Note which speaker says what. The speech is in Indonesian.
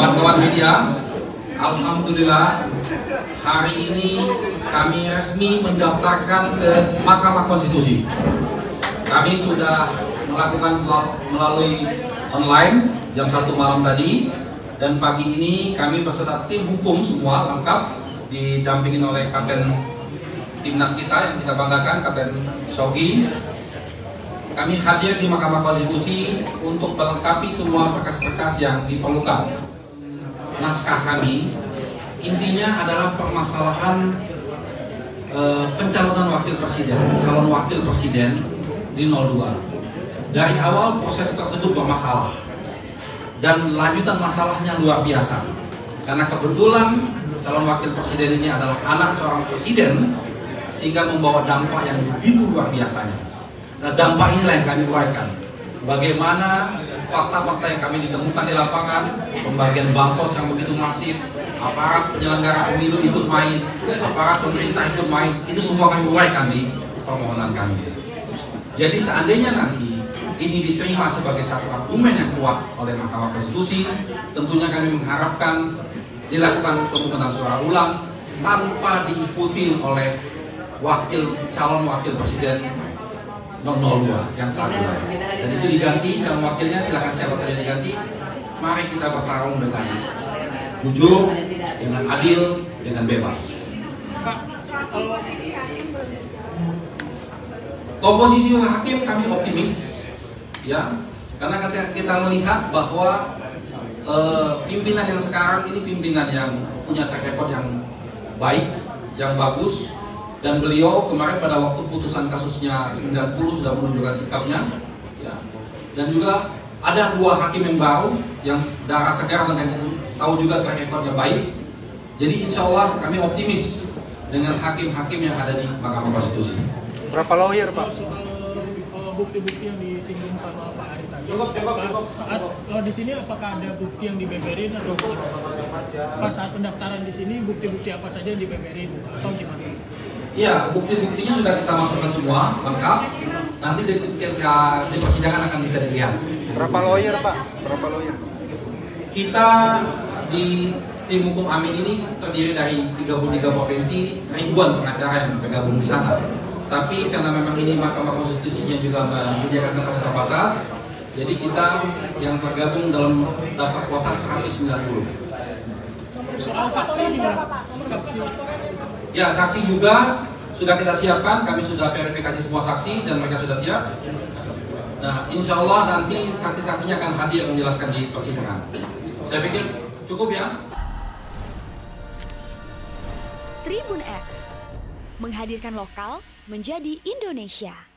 Speaker 1: kawan-kawan media, Alhamdulillah hari ini kami resmi mendaftarkan ke Mahkamah Konstitusi. Kami sudah melakukan melalui online jam 1 malam tadi dan pagi ini kami beserta tim hukum semua lengkap didampingin oleh Kapten timnas kita yang kita banggakan Kapten Shogi kami hadir di Mahkamah Konstitusi untuk melengkapi semua berkas-berkas yang diperlukan. Naskah kami intinya adalah permasalahan e, pencalonan wakil presiden, calon wakil presiden di 02. Dari awal proses tersebut bermasalah dan lanjutan masalahnya luar biasa. Karena kebetulan calon wakil presiden ini adalah anak seorang presiden sehingga membawa dampak yang begitu luar biasanya. Nah dampak inilah yang kami uraikan. Bagaimana fakta-fakta yang kami ditemukan di lapangan, pembagian bansos yang begitu masif, aparat penyelenggara pemilu ikut main, aparat pemerintah ikut main, itu semua kami uraikan di permohonan kami. Jadi seandainya nanti ini diterima sebagai satu argumen yang kuat oleh Mahkamah Konstitusi, tentunya kami mengharapkan dilakukan pemungutan suara ulang tanpa diikuti oleh wakil calon wakil presiden 002 yang satu dan itu diganti kalau wakilnya silakan siapa saja diganti. Mari kita bertarung dengan jujur dengan adil dengan bebas. Komposisi hakim kami optimis ya. Karena kita melihat bahwa uh, pimpinan yang sekarang ini pimpinan yang punya track record yang baik yang bagus dan beliau kemarin pada waktu putusan kasusnya 90 sudah menunjukkan sikapnya ya. dan juga ada dua hakim yang baru yang darah segar dan yang tahu juga track recordnya baik jadi insya Allah kami optimis dengan hakim-hakim yang ada di Mahkamah Konstitusi
Speaker 2: berapa lawyer Pak?
Speaker 3: bukti-bukti yang disinggung sama Pak Ari tadi. Pas saat oh, di sini apakah ada bukti yang dibeberin atau pas saat pendaftaran di sini bukti-bukti apa saja yang dibeberin atau gimana?
Speaker 1: Iya, bukti-buktinya sudah kita masukkan semua lengkap. Nanti di, ketika di persidangan akan bisa dilihat.
Speaker 2: Berapa lawyer Pak? Berapa lawyer?
Speaker 1: Kita di tim hukum Amin ini terdiri dari 33 provinsi, ribuan pengacara yang tergabung di sana. Tapi karena memang ini Mahkamah Konstitusinya juga menyediakan tempat terbatas, jadi kita yang tergabung dalam daftar kuasa 190.
Speaker 3: Soal saksi gimana? Saksi
Speaker 1: Ya, saksi juga sudah kita siapkan, kami sudah verifikasi semua saksi dan mereka sudah siap. Nah, insya Allah nanti saksi-saksinya akan hadir menjelaskan di persidangan. Saya pikir cukup ya.
Speaker 4: Tribun X menghadirkan lokal menjadi Indonesia.